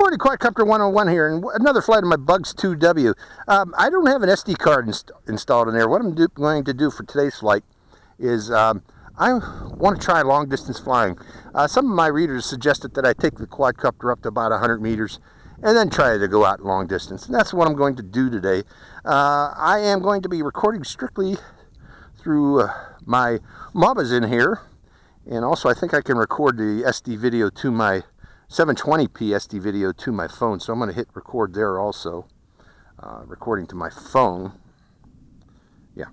morning, Quadcopter 101 here, and another flight of my Bugs 2W. Um, I don't have an SD card inst installed in there. What I'm going to do for today's flight is um, I want to try long distance flying. Uh, some of my readers suggested that I take the quadcopter up to about 100 meters and then try to go out long distance. And that's what I'm going to do today. Uh, I am going to be recording strictly through uh, my in here. And also I think I can record the SD video to my 720p SD video to my phone. So I'm going to hit record there also. Uh, recording to my phone Yeah.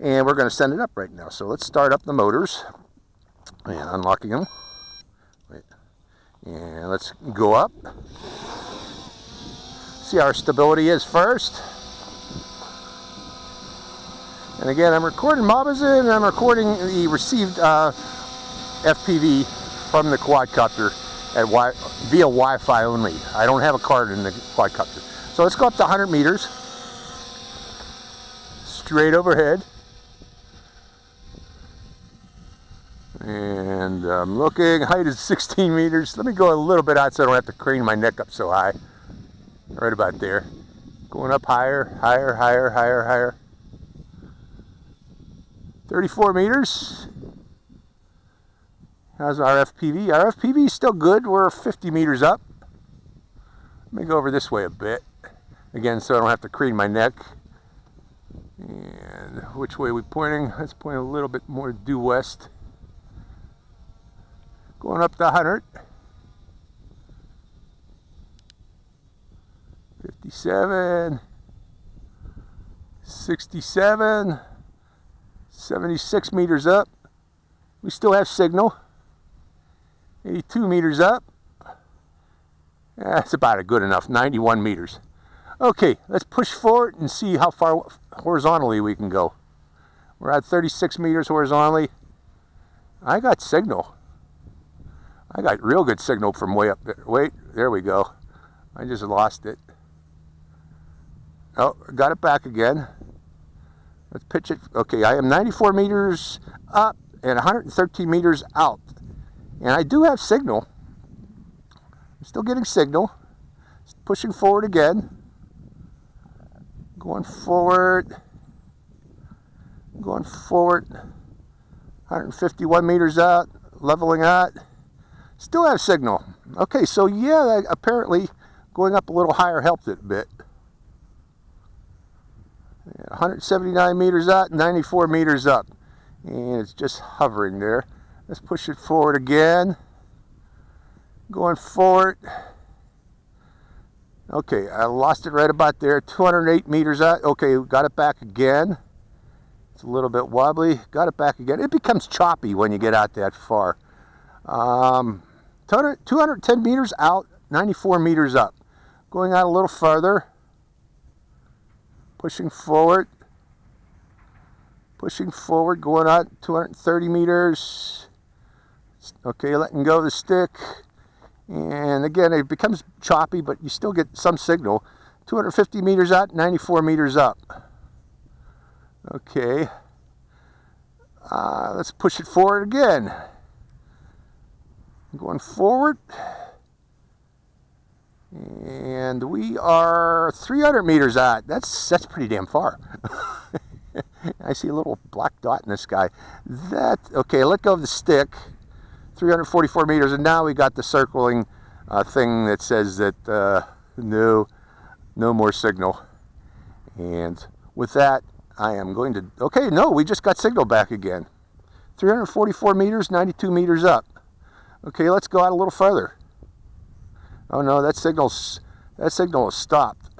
and we're going to send it up right now. So let's start up the motors and unlocking them. Wait. And let's go up. See how our stability is first. And again, I'm recording Mobizen and I'm recording the received uh, FPV from the quadcopter at wi via Wi-Fi only. I don't have a card in the quadcopter. So let's go up to 100 meters. Straight overhead. And I'm looking, height is 16 meters. Let me go a little bit out so I don't have to crane my neck up so high. Right about there. Going up higher, higher, higher, higher, higher. 34 meters. How's our FPV? Our FPV is still good. We're 50 meters up. Let me go over this way a bit. Again, so I don't have to crane my neck. And which way are we pointing? Let's point a little bit more due west going up to 100. 57, 67, 76 meters up. We still have signal. 82 meters up. That's about a good enough, 91 meters. Okay, let's push forward and see how far horizontally we can go. We're at 36 meters horizontally. I got signal. I got real good signal from way up there. Wait, there we go. I just lost it. Oh, got it back again. Let's pitch it. Okay, I am 94 meters up and 113 meters out. And I do have signal. I'm still getting signal. Pushing forward again. Going forward. Going forward. 151 meters out. Leveling out. Still have signal. Okay, so yeah, apparently going up a little higher helped it a bit. 179 meters up, 94 meters up. And it's just hovering there. Let's push it forward again. Going forward. Okay, I lost it right about there. 208 meters out. Okay, got it back again. It's a little bit wobbly. Got it back again. It becomes choppy when you get out that far. Um, 210 meters out, 94 meters up. Going out a little further, pushing forward, pushing forward, going out 230 meters. Okay, letting go of the stick. And again, it becomes choppy, but you still get some signal. 250 meters out, 94 meters up. Okay. Uh, let's push it forward again. Going forward. And we are 300 meters out. That's, that's pretty damn far. I see a little black dot in the sky. That, okay, let go of the stick. 344 meters, and now we got the circling uh, thing that says that uh, no, no more signal. And with that, I am going to, okay, no, we just got signal back again. 344 meters, 92 meters up. Okay, let's go out a little further. Oh no, that signal's that signal is stopped.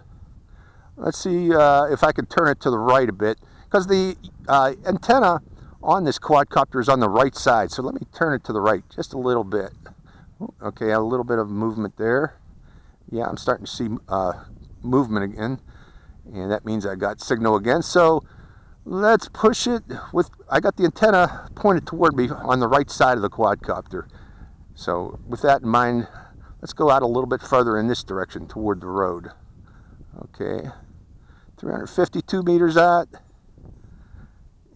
Let's see uh, if I can turn it to the right a bit because the uh, antenna on this quadcopter is on the right side. So let me turn it to the right just a little bit. Okay, a little bit of movement there. Yeah, I'm starting to see uh, movement again, and that means I got signal again. So let's push it with. I got the antenna pointed toward me on the right side of the quadcopter. So with that in mind, let's go out a little bit further in this direction toward the road. Okay, 352 meters out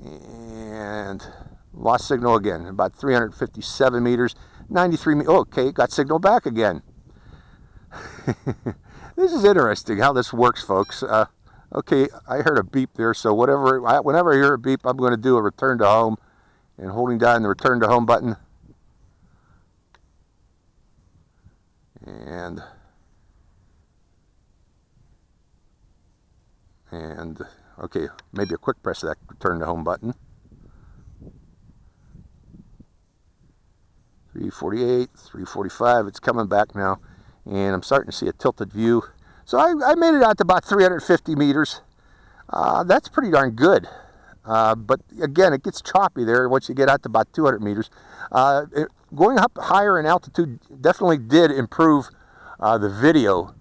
and lost signal again, about 357 meters, 93 meters. Okay, got signal back again. this is interesting how this works, folks. Uh, okay, I heard a beep there, so whatever, whenever I hear a beep, I'm going to do a return to home and holding down the return to home button. And and okay, maybe a quick press of that return to home button. 348, 345, it's coming back now. And I'm starting to see a tilted view. So I, I made it out to about 350 meters. Uh, that's pretty darn good. Uh, but again, it gets choppy there once you get out to about 200 meters. Uh, it, going up higher in altitude definitely did improve uh, the video,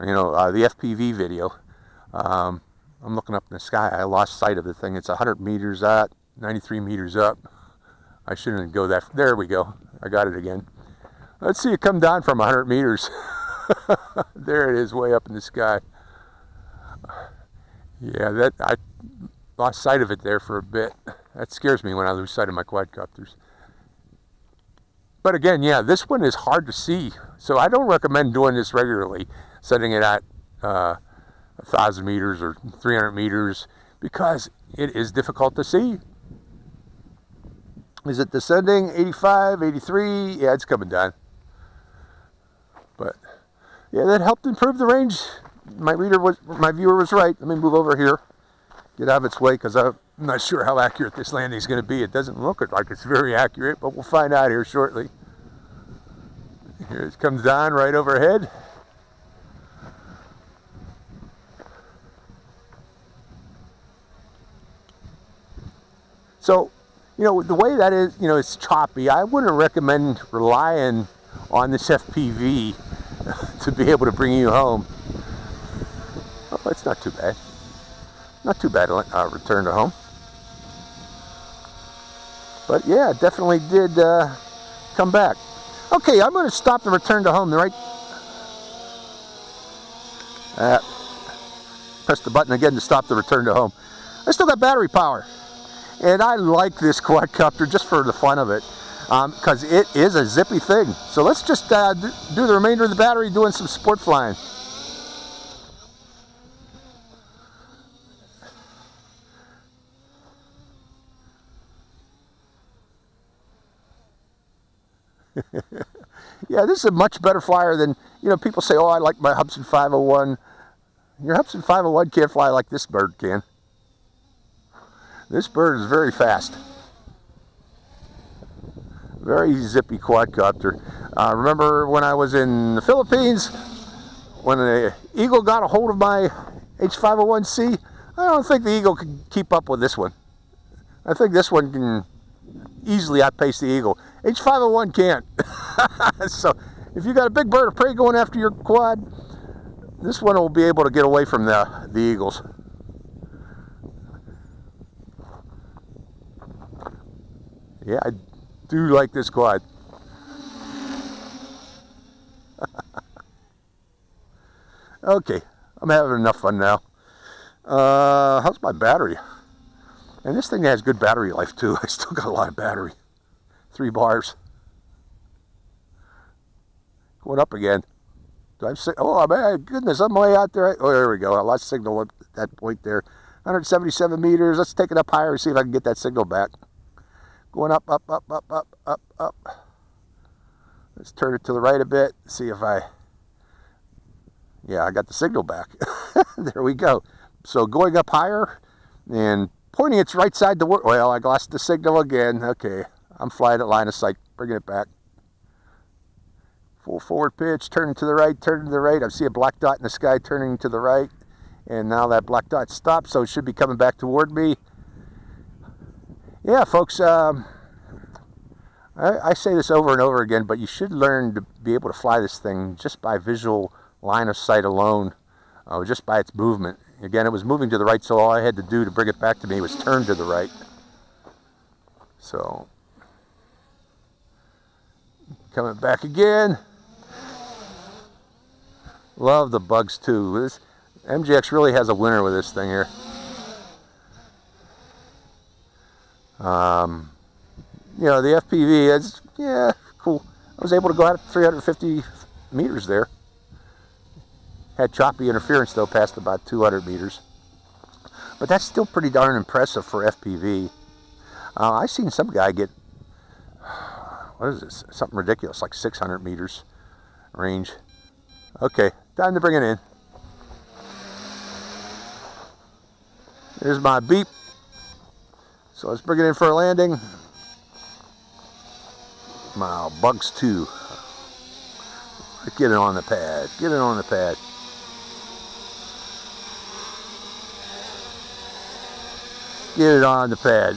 you know, uh, the FPV video. Um, I'm looking up in the sky. I lost sight of the thing. It's 100 meters out, 93 meters up. I shouldn't go that. There we go. I got it again. Let's see it come down from 100 meters. there it is, way up in the sky. Yeah, that I lost sight of it there for a bit. That scares me when I lose sight of my quadcopters. But again, yeah, this one is hard to see. So I don't recommend doing this regularly, setting it at uh, 1,000 meters or 300 meters, because it is difficult to see. Is it descending? 85, 83? Yeah, it's coming down. But yeah, that helped improve the range. My reader was, my viewer was right. Let me move over here, get out of its way, because I'm not sure how accurate this landing is going to be. It doesn't look like it's very accurate, but we'll find out here shortly. Here it comes down right overhead. So you know, the way that is, you know, it's choppy. I wouldn't recommend relying on this FPV to be able to bring you home. Oh, it's not too bad. Not too bad uh, return to home. But yeah, definitely did uh, come back. Okay, I'm going to stop the return to home. Right. Uh, press the button again to stop the return to home. I still got battery power. And I like this quadcopter just for the fun of it because um, it is a zippy thing. So let's just uh, do the remainder of the battery doing some sport flying. yeah, this is a much better flyer than, you know, people say, oh, I like my Hubsan 501. Your Hubsan 501 can't fly like this bird can. This bird is very fast. Very zippy quadcopter. Uh, remember when I was in the Philippines, when the Eagle got a hold of my H501C, I don't think the Eagle can keep up with this one. I think this one can easily outpace the Eagle. H501 can't. so if you got a big bird of prey going after your quad, this one will be able to get away from the, the Eagles. Yeah, I do like this quad. okay, I'm having enough fun now. Uh, how's my battery? And this thing has good battery life too. I still got a lot of battery. Three bars. Going up again. Do I say, oh my goodness, I'm way out there. Oh, there we go. I lost signal at that point there. 177 meters. Let's take it up higher and see if I can get that signal back. Going up, up, up, up, up, up, up. Let's turn it to the right a bit. See if I, yeah, I got the signal back. there we go. So going up higher and pointing its right side to. Well, I lost the signal again. Okay, I'm flying at line of sight, bringing it back. Full forward pitch, turning to the right, turning to the right. I see a black dot in the sky turning to the right. And now that black dot stopped, so it should be coming back toward me yeah, folks, um, I, I, say this over and over again, but you should learn to be able to fly this thing just by visual line of sight alone, uh, just by its movement. Again, it was moving to the right, so all I had to do to bring it back to me was turn to the right. So, coming back again. Love the Bugs 2. This MJX really has a winner with this thing here. Um, you know, the FPV, it's, yeah, cool. I was able to go out at 350 meters there. Had choppy interference though past about 200 meters. But that's still pretty darn impressive for FPV. Uh, I seen some guy get, what is this, something ridiculous, like 600 meters range. Okay, time to bring it in. There's my beep. So let's bring it in for a landing. Wow, Bugs 2. Get it on the pad. Get it on the pad. Get it on the pad.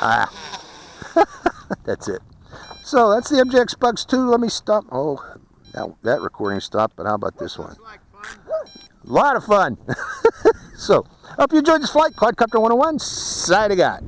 Ah. that's it. So that's the MJX Bugs 2. Let me stop. Oh, that, that recording stopped, but how about this one? A lot of fun. so, Hope you enjoyed this flight. Quadcopter 101, side of God.